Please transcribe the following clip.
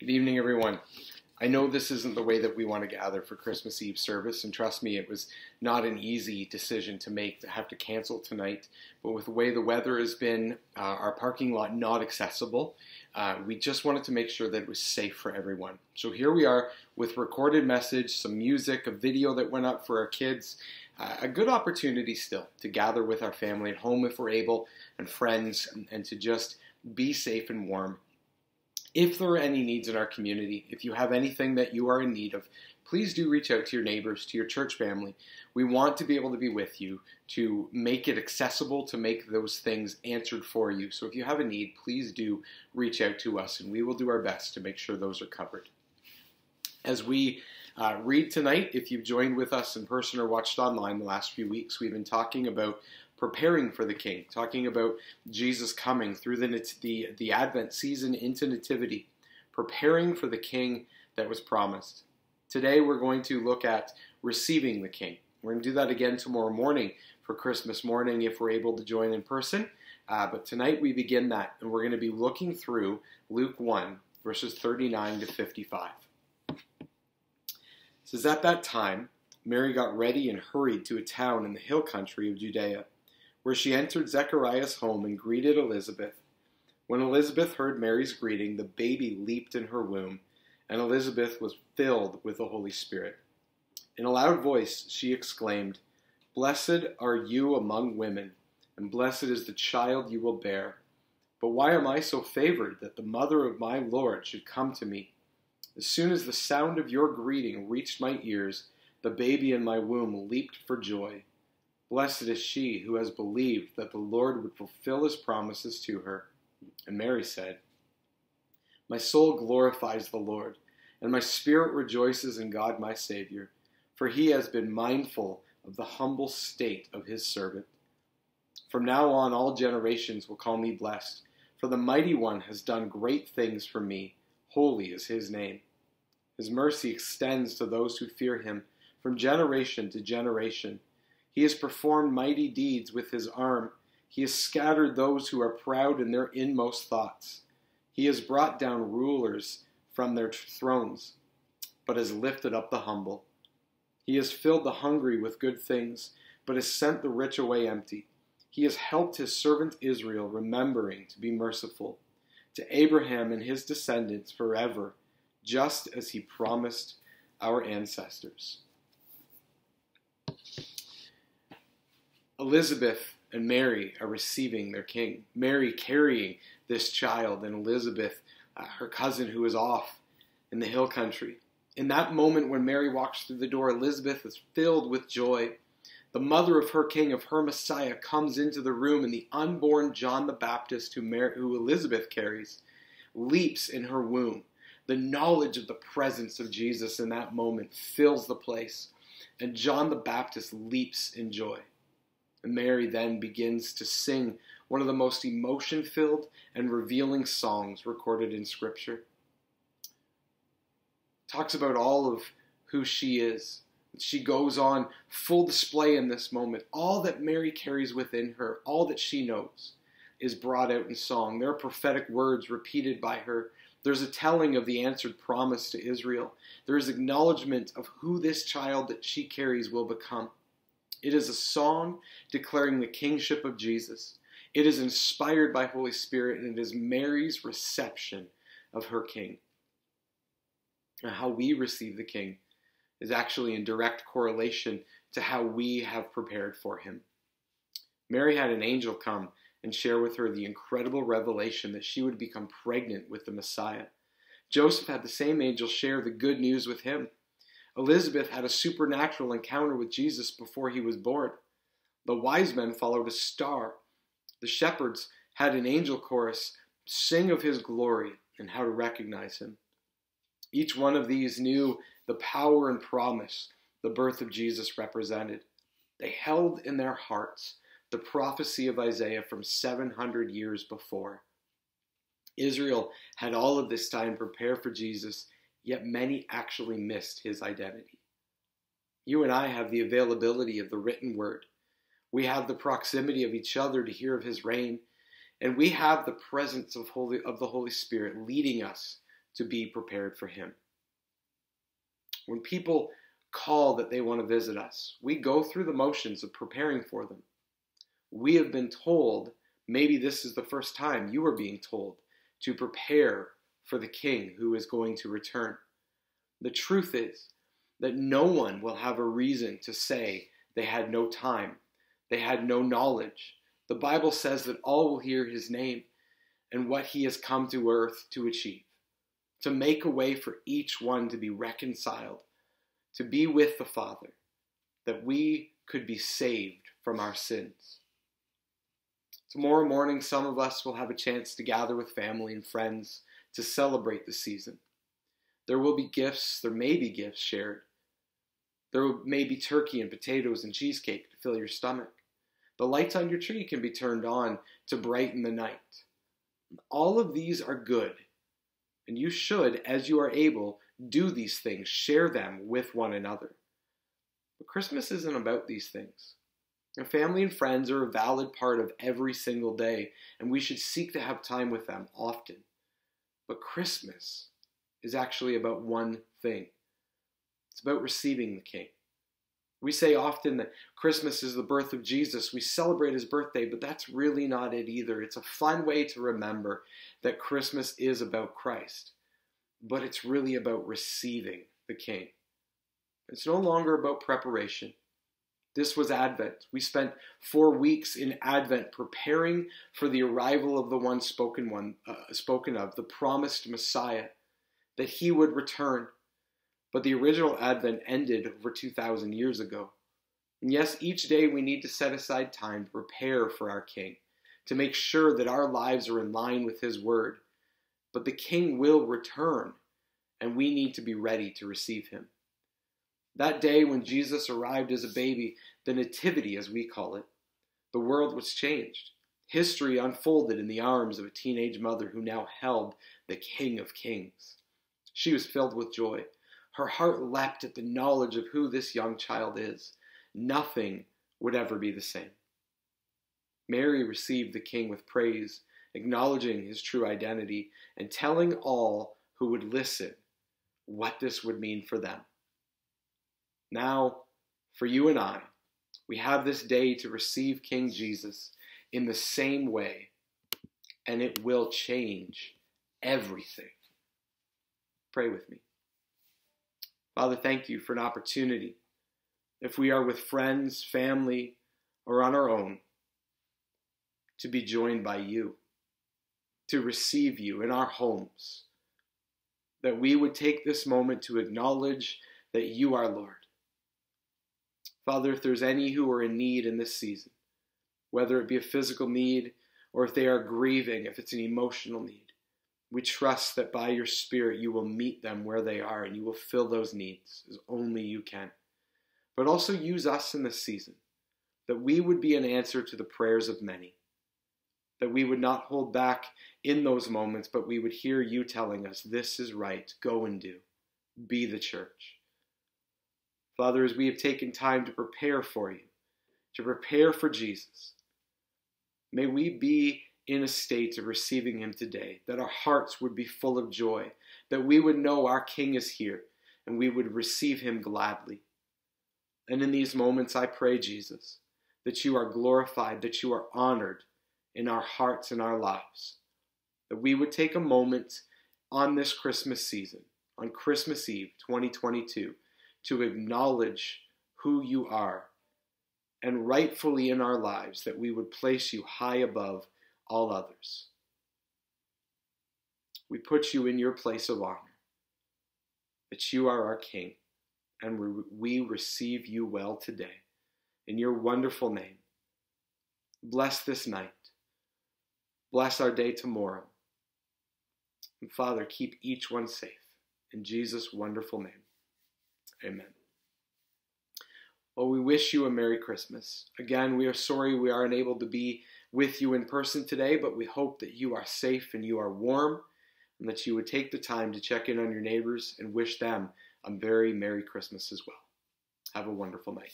Good evening, everyone. I know this isn't the way that we want to gather for Christmas Eve service, and trust me, it was not an easy decision to make to have to cancel tonight. But with the way the weather has been, uh, our parking lot not accessible, uh, we just wanted to make sure that it was safe for everyone. So here we are with recorded message, some music, a video that went up for our kids. Uh, a good opportunity still to gather with our family at home if we're able, and friends, and, and to just be safe and warm if there are any needs in our community, if you have anything that you are in need of, please do reach out to your neighbors, to your church family. We want to be able to be with you to make it accessible, to make those things answered for you. So if you have a need, please do reach out to us, and we will do our best to make sure those are covered. As we uh, read tonight, if you've joined with us in person or watched online the last few weeks, we've been talking about preparing for the King, talking about Jesus coming through the, the, the Advent season into Nativity, preparing for the King that was promised. Today we're going to look at receiving the King. We're going to do that again tomorrow morning for Christmas morning if we're able to join in person. Uh, but tonight we begin that, and we're going to be looking through Luke 1, verses 39 to 55. It says, At that time, Mary got ready and hurried to a town in the hill country of Judea where she entered Zechariah's home and greeted Elizabeth. When Elizabeth heard Mary's greeting, the baby leaped in her womb, and Elizabeth was filled with the Holy Spirit. In a loud voice, she exclaimed, Blessed are you among women, and blessed is the child you will bear. But why am I so favored that the mother of my Lord should come to me? As soon as the sound of your greeting reached my ears, the baby in my womb leaped for joy. Blessed is she who has believed that the Lord would fulfill his promises to her. And Mary said, My soul glorifies the Lord, and my spirit rejoices in God my Savior, for he has been mindful of the humble state of his servant. From now on, all generations will call me blessed, for the mighty one has done great things for me. Holy is his name. His mercy extends to those who fear him from generation to generation. He has performed mighty deeds with his arm. He has scattered those who are proud in their inmost thoughts. He has brought down rulers from their thrones, but has lifted up the humble. He has filled the hungry with good things, but has sent the rich away empty. He has helped his servant Israel, remembering to be merciful to Abraham and his descendants forever, just as he promised our ancestors. Elizabeth and Mary are receiving their king. Mary carrying this child, and Elizabeth, uh, her cousin, who is off in the hill country. In that moment when Mary walks through the door, Elizabeth is filled with joy. The mother of her king, of her Messiah, comes into the room, and the unborn John the Baptist, who, Mary, who Elizabeth carries, leaps in her womb. The knowledge of the presence of Jesus in that moment fills the place, and John the Baptist leaps in joy. Mary then begins to sing one of the most emotion filled and revealing songs recorded in Scripture. Talks about all of who she is. She goes on full display in this moment. All that Mary carries within her, all that she knows, is brought out in song. There are prophetic words repeated by her. There's a telling of the answered promise to Israel. There is acknowledgement of who this child that she carries will become. It is a song declaring the kingship of Jesus. It is inspired by Holy Spirit and it is Mary's reception of her king. And how we receive the king is actually in direct correlation to how we have prepared for him. Mary had an angel come and share with her the incredible revelation that she would become pregnant with the Messiah. Joseph had the same angel share the good news with him. Elizabeth had a supernatural encounter with Jesus before he was born. The wise men followed a star. The shepherds had an angel chorus sing of his glory and how to recognize him. Each one of these knew the power and promise the birth of Jesus represented. They held in their hearts the prophecy of Isaiah from 700 years before. Israel had all of this time prepared for Jesus yet many actually missed his identity. You and I have the availability of the written word. We have the proximity of each other to hear of his reign, and we have the presence of, Holy, of the Holy Spirit leading us to be prepared for Him. When people call that they want to visit us, we go through the motions of preparing for them. We have been told, maybe this is the first time you are being told, to prepare for the King who is going to return. The truth is that no one will have a reason to say they had no time, they had no knowledge. The Bible says that all will hear his name and what he has come to earth to achieve, to make a way for each one to be reconciled, to be with the Father, that we could be saved from our sins. Tomorrow morning, some of us will have a chance to gather with family and friends to celebrate the season. There will be gifts, there may be gifts shared. There may be turkey and potatoes and cheesecake to fill your stomach. The lights on your tree can be turned on to brighten the night. All of these are good, and you should, as you are able, do these things, share them with one another. But Christmas isn't about these things. And family and friends are a valid part of every single day, and we should seek to have time with them often. But Christmas is actually about one thing it's about receiving the King. We say often that Christmas is the birth of Jesus. We celebrate his birthday, but that's really not it either. It's a fun way to remember that Christmas is about Christ, but it's really about receiving the King. It's no longer about preparation. This was Advent. We spent four weeks in Advent preparing for the arrival of the one spoken one uh, spoken of, the promised Messiah, that he would return but the original Advent ended over 2,000 years ago. And yes, each day we need to set aside time to prepare for our King, to make sure that our lives are in line with His Word. But the King will return, and we need to be ready to receive Him. That day when Jesus arrived as a baby, the Nativity as we call it, the world was changed. History unfolded in the arms of a teenage mother who now held the King of Kings. She was filled with joy her heart leapt at the knowledge of who this young child is. Nothing would ever be the same. Mary received the king with praise, acknowledging his true identity and telling all who would listen what this would mean for them. Now, for you and I, we have this day to receive King Jesus in the same way, and it will change everything. Pray with me. Father, thank you for an opportunity, if we are with friends, family, or on our own, to be joined by you, to receive you in our homes, that we would take this moment to acknowledge that you are Lord. Father, if there's any who are in need in this season, whether it be a physical need or if they are grieving, if it's an emotional need, we trust that by your Spirit you will meet them where they are and you will fill those needs as only you can. But also use us in this season, that we would be an answer to the prayers of many, that we would not hold back in those moments, but we would hear you telling us, This is right, go and do, be the church. Father, as we have taken time to prepare for you, to prepare for Jesus, may we be in a state of receiving Him today, that our hearts would be full of joy, that we would know our King is here, and we would receive Him gladly. And in these moments, I pray, Jesus, that you are glorified, that you are honored in our hearts and our lives, that we would take a moment on this Christmas season, on Christmas Eve 2022, to acknowledge who you are, and rightfully in our lives, that we would place you high above all others. We put you in your place of honor, that you are our King, and we receive you well today. In your wonderful name, bless this night. Bless our day tomorrow. And Father, keep each one safe. In Jesus' wonderful name, amen. Well, we wish you a Merry Christmas. Again, we are sorry we are unable to be with you in person today, but we hope that you are safe and you are warm and that you would take the time to check in on your neighbors and wish them a very Merry Christmas as well. Have a wonderful night.